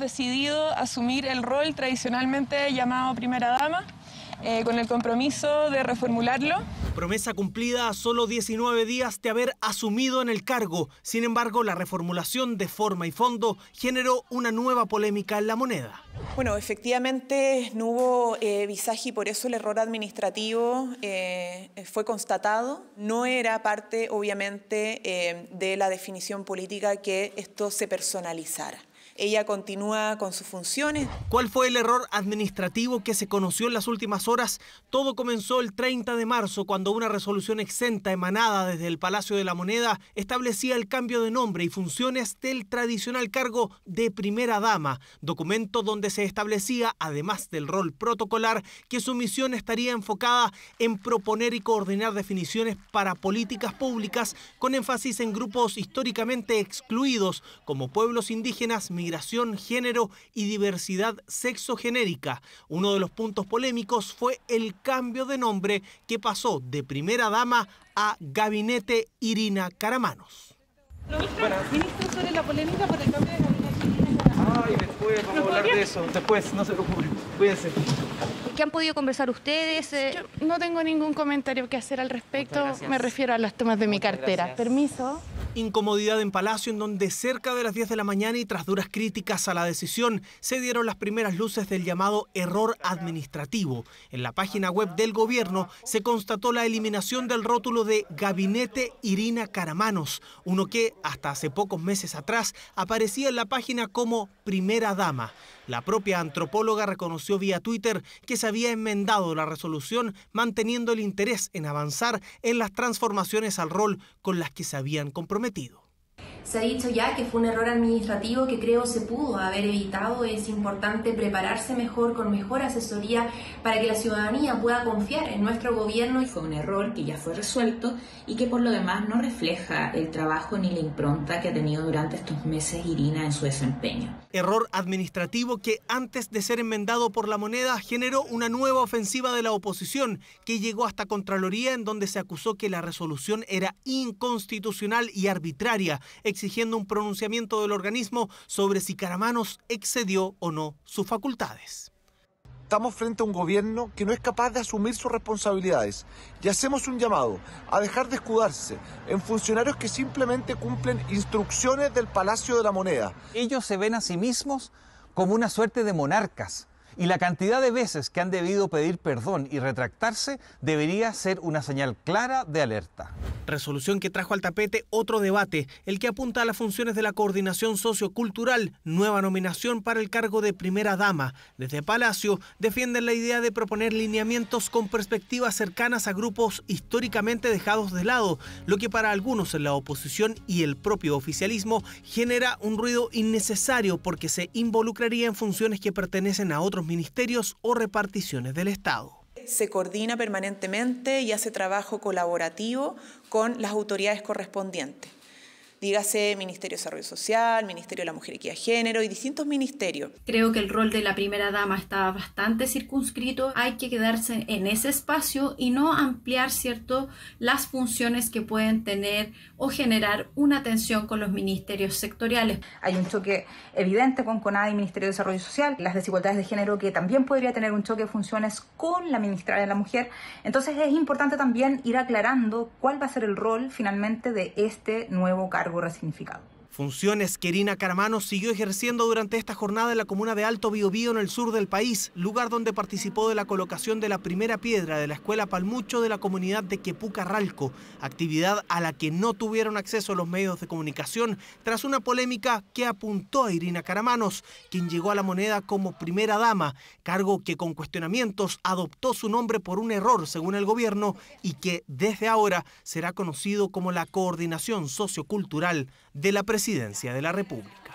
decidido asumir el rol tradicionalmente llamado primera dama eh, con el compromiso de reformularlo. Promesa cumplida a solo 19 días de haber asumido en el cargo. Sin embargo, la reformulación de forma y fondo generó una nueva polémica en la moneda. Bueno, efectivamente no hubo eh, visaje y por eso el error administrativo eh, fue constatado. No era parte, obviamente, de la definición política que esto se personalizara ella continúa con sus funciones. ¿Cuál fue el error administrativo que se conoció en las últimas horas? Todo comenzó el 30 de marzo cuando una resolución exenta emanada desde el Palacio de la Moneda establecía el cambio de nombre y funciones del tradicional cargo de primera dama, documento donde se establecía, además del rol protocolar, que su misión estaría enfocada en proponer y coordinar definiciones para políticas públicas con énfasis en grupos históricamente excluidos como pueblos indígenas, migrantes, género y diversidad sexogenérica. Uno de los puntos polémicos fue el cambio de nombre que pasó de primera dama a gabinete Irina Caramanos. Ministro, sobre la polémica por el cambio de gabinete Irina Caramanos. Ay, después vamos a hablar de eso. Después, no se preocupen. Cuídense. ¿Qué han podido conversar ustedes? Eh, Yo no tengo ningún comentario que hacer al respecto. Me refiero a las tomas de mi cartera. Permiso. Incomodidad en Palacio, en donde cerca de las 10 de la mañana y tras duras críticas a la decisión, se dieron las primeras luces del llamado error administrativo. En la página web del gobierno se constató la eliminación del rótulo de Gabinete Irina Caramanos, uno que hasta hace pocos meses atrás aparecía en la página como Primera Dama. La propia antropóloga reconoció vía Twitter que se había enmendado la resolución manteniendo el interés en avanzar en las transformaciones al rol con las que se habían comprometido prometido. Se ha dicho ya que fue un error administrativo que creo se pudo haber evitado. Es importante prepararse mejor, con mejor asesoría, para que la ciudadanía pueda confiar en nuestro gobierno. Fue un error que ya fue resuelto y que por lo demás no refleja el trabajo ni la impronta que ha tenido durante estos meses Irina en su desempeño. Error administrativo que antes de ser enmendado por la moneda generó una nueva ofensiva de la oposición que llegó hasta Contraloría en donde se acusó que la resolución era inconstitucional y arbitraria exigiendo un pronunciamiento del organismo sobre si Caramanos excedió o no sus facultades. Estamos frente a un gobierno que no es capaz de asumir sus responsabilidades y hacemos un llamado a dejar de escudarse en funcionarios que simplemente cumplen instrucciones del Palacio de la Moneda. Ellos se ven a sí mismos como una suerte de monarcas y la cantidad de veces que han debido pedir perdón y retractarse debería ser una señal clara de alerta resolución que trajo al tapete otro debate, el que apunta a las funciones de la coordinación sociocultural, nueva nominación para el cargo de primera dama. Desde Palacio defienden la idea de proponer lineamientos con perspectivas cercanas a grupos históricamente dejados de lado, lo que para algunos en la oposición y el propio oficialismo genera un ruido innecesario porque se involucraría en funciones que pertenecen a otros ministerios o reparticiones del Estado. Se coordina permanentemente y hace trabajo colaborativo con las autoridades correspondientes dígase Ministerio de Desarrollo Social, Ministerio de la Mujer y Equidad de Género y distintos ministerios. Creo que el rol de la primera dama está bastante circunscrito, hay que quedarse en ese espacio y no ampliar, ¿cierto?, las funciones que pueden tener o generar una tensión con los ministerios sectoriales. Hay un choque evidente con CONAD y Ministerio de Desarrollo Social, las desigualdades de género que también podría tener un choque de funciones con la Ministra de la Mujer. Entonces es importante también ir aclarando cuál va a ser el rol finalmente de este nuevo cargo resignificado. Funciones que Irina Caramanos siguió ejerciendo durante esta jornada en la comuna de Alto Biobío en el sur del país, lugar donde participó de la colocación de la primera piedra de la escuela Palmucho de la comunidad de Quepucarralco, actividad a la que no tuvieron acceso los medios de comunicación tras una polémica que apuntó a Irina Caramanos, quien llegó a la moneda como primera dama, cargo que con cuestionamientos adoptó su nombre por un error según el gobierno y que desde ahora será conocido como la coordinación sociocultural de la presidencia de la República.